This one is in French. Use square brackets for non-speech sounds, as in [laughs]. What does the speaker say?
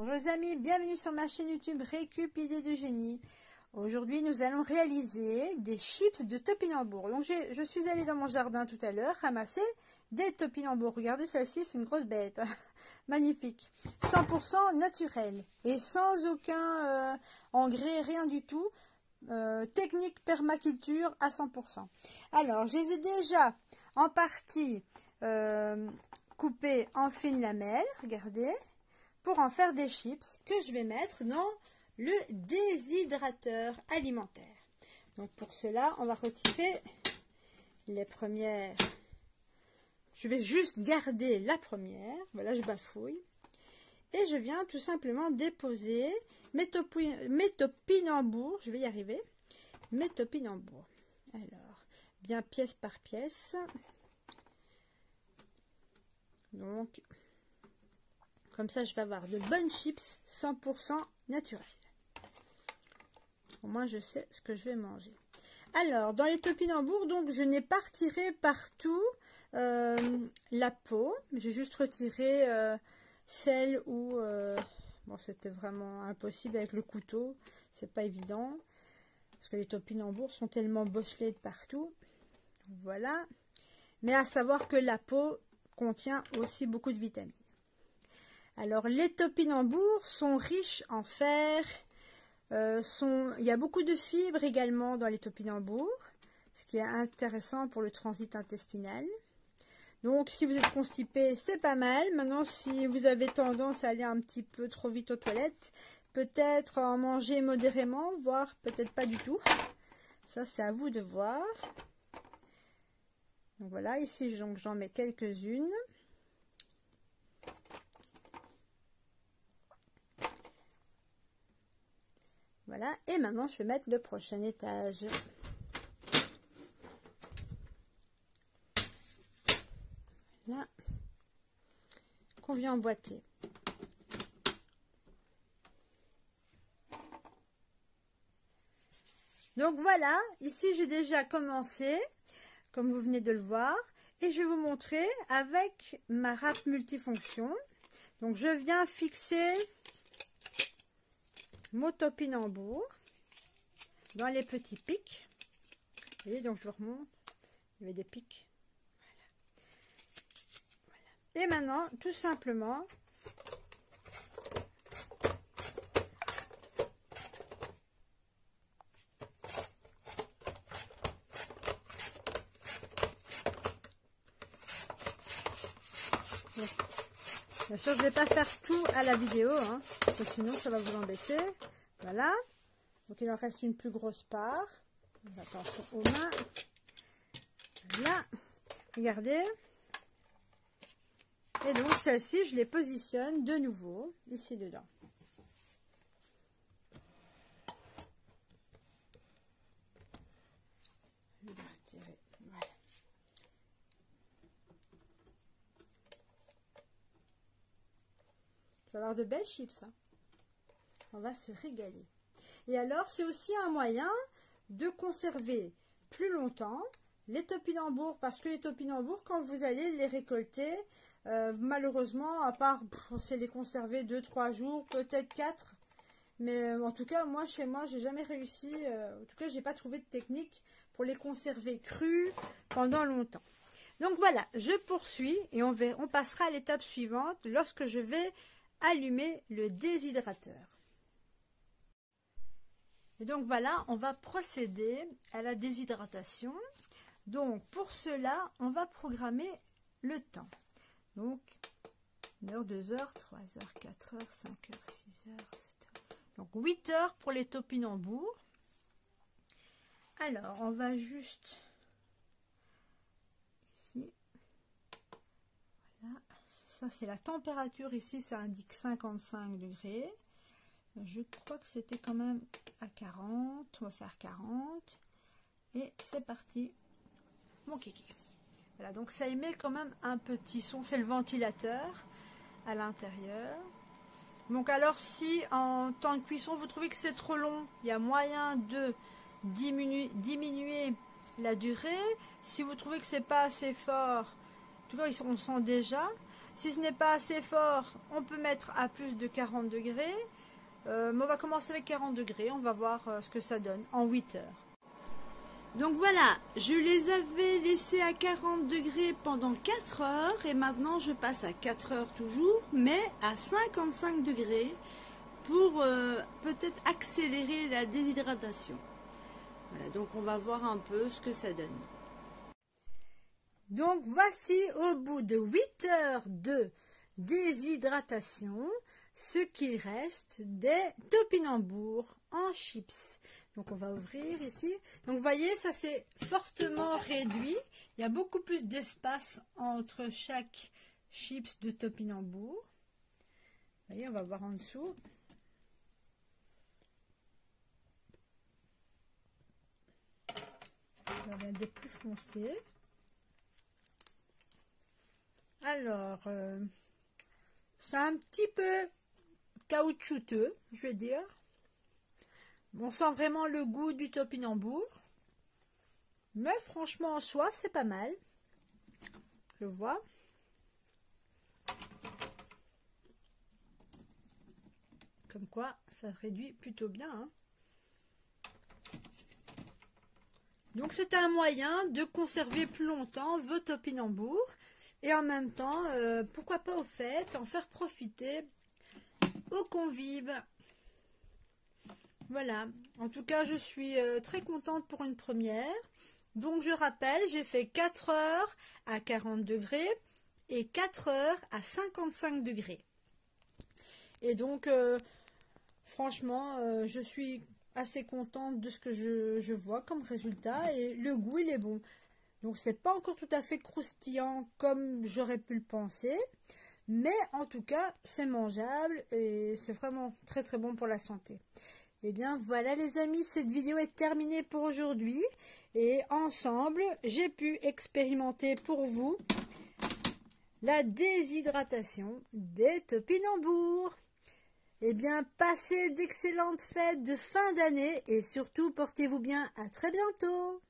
Bonjour les amis, bienvenue sur ma chaîne YouTube Récup Idées de Génie. Aujourd'hui, nous allons réaliser des chips de topinambour. Donc, je suis allée dans mon jardin tout à l'heure ramasser des topinambours. Regardez celle-ci, c'est une grosse bête. [laughs] Magnifique. 100% naturel et sans aucun euh, engrais, rien du tout. Euh, technique permaculture à 100%. Alors, je les ai déjà en partie euh, coupés en fines lamelles. Regardez pour en faire des chips que je vais mettre dans le déshydrateur alimentaire. Donc pour cela, on va retirer les premières. Je vais juste garder la première. Voilà, je bafouille. Et je viens tout simplement déposer mes, topinambours. Je vais y arriver. Mes topinambours. Alors, bien pièce par pièce. Donc, comme ça, je vais avoir de bonnes chips 100% naturelles. Au moins, je sais ce que je vais manger. Alors, dans les topinambours, donc, je n'ai pas retiré partout euh, la peau. J'ai juste retiré euh, celle où... Euh, bon, c'était vraiment impossible avec le couteau. C'est pas évident. Parce que les topinambours sont tellement bosselés de partout. Voilà. Mais à savoir que la peau contient aussi beaucoup de vitamines. Alors, les topinambours sont riches en fer. Euh, il y a beaucoup de fibres également dans les topinambours, ce qui est intéressant pour le transit intestinal. Donc, si vous êtes constipé, c'est pas mal. Maintenant, si vous avez tendance à aller un petit peu trop vite aux toilettes, peut-être en manger modérément, voire peut-être pas du tout. Ça, c'est à vous de voir. Donc voilà, ici, j'en mets quelques-unes. Voilà, et maintenant je vais mettre le prochain étage. Là, qu'on vient emboîter. Donc voilà, ici j'ai déjà commencé, comme vous venez de le voir, et je vais vous montrer avec ma râpe multifonction. Donc je viens fixer mon topinambour dans les petits pics. Vous voyez, donc je remonte. Il y avait des pics. Et maintenant, tout simplement, Bien sûr, je ne vais pas faire tout à la vidéo, hein, parce que sinon ça va vous embêter. Voilà. Donc il en reste une plus grosse part. Attention aux mains. Voilà. Regardez. Et donc celle-ci, je les positionne de nouveau ici dedans. Tu vas avoir de belles chips. Hein. On va se régaler. Et alors, c'est aussi un moyen de conserver plus longtemps les topinambours. Parce que les topinambours, quand vous allez les récolter, euh, malheureusement, à part, c'est les conserver 2-3 jours, peut-être 4. Mais euh, en tout cas, moi, chez moi, j'ai jamais réussi. Euh, en tout cas, j'ai pas trouvé de technique pour les conserver crus pendant longtemps. Donc voilà, je poursuis et on, on passera à l'étape suivante lorsque je vais allumer le déshydrateur. Et donc voilà, on va procéder à la déshydratation. Donc pour cela, on va programmer le temps. Donc 1 heure, 2 heures, 3 heures, 4 heures, 5 heures, 6 heures, 7 heures. Donc 8 heures pour les topinambours. Alors, on va juste Ça, c'est la température. Ici, ça indique 55 degrés. Je crois que c'était quand même à 40. On va faire 40. Et c'est parti, mon kiki. Voilà, donc ça émet quand même un petit son. C'est le ventilateur à l'intérieur. Donc alors, si en temps de cuisson, vous trouvez que c'est trop long, il y a moyen de diminuer, diminuer la durée. Si vous trouvez que c'est pas assez fort, en tout cas, on sent déjà, Si ce n'est pas assez fort, on peut mettre à plus de 40 degrés. Euh, mais on va commencer avec 40 degrés, on va voir euh, ce que ça donne en 8 heures. Donc voilà, je les avais laissés à 40 degrés pendant 4 heures et maintenant je passe à 4 heures toujours, mais à 55 degrés pour euh, peut-être accélérer la déshydratation. Voilà, donc on va voir un peu ce que ça donne. Donc voici au bout de 8 heures de déshydratation, ce qu'il reste des topinambours en chips. Donc on va ouvrir ici. Donc vous voyez, ça s'est fortement réduit. Il y a beaucoup plus d'espace entre chaque chips de topinambour. Vous voyez, on va voir en dessous. On a des plus foncés. Alors, euh, c'est un petit peu caoutchouteux, je vais dire. On sent vraiment le goût du topinambour. Mais franchement, en soi, c'est pas mal. Je vois. Comme quoi, ça réduit plutôt bien. Hein. Donc, c'est un moyen de conserver plus longtemps vos topinambours. Et en même temps, euh, pourquoi pas au fait, en faire profiter aux convives voilà, en tout cas, je suis euh, très contente pour une première. Donc, je rappelle, j'ai fait 4 heures à 40 degrés et 4 heures à 55 degrés. Et donc, euh, franchement, je suis assez contente de ce que je, vois comme résultat et le goût, il est bon. Donc, c'est pas encore tout à fait croustillant comme j'aurais pu le penser. Mais en tout cas, c'est mangeable et c'est vraiment très très bon pour la santé. Et eh bien voilà les amis, cette vidéo est terminée pour aujourd'hui. Et ensemble, j'ai pu expérimenter pour vous la déshydratation des topinambours. Eh bien, passez d'excellentes fêtes de fin d'année et surtout portez-vous bien. À très bientôt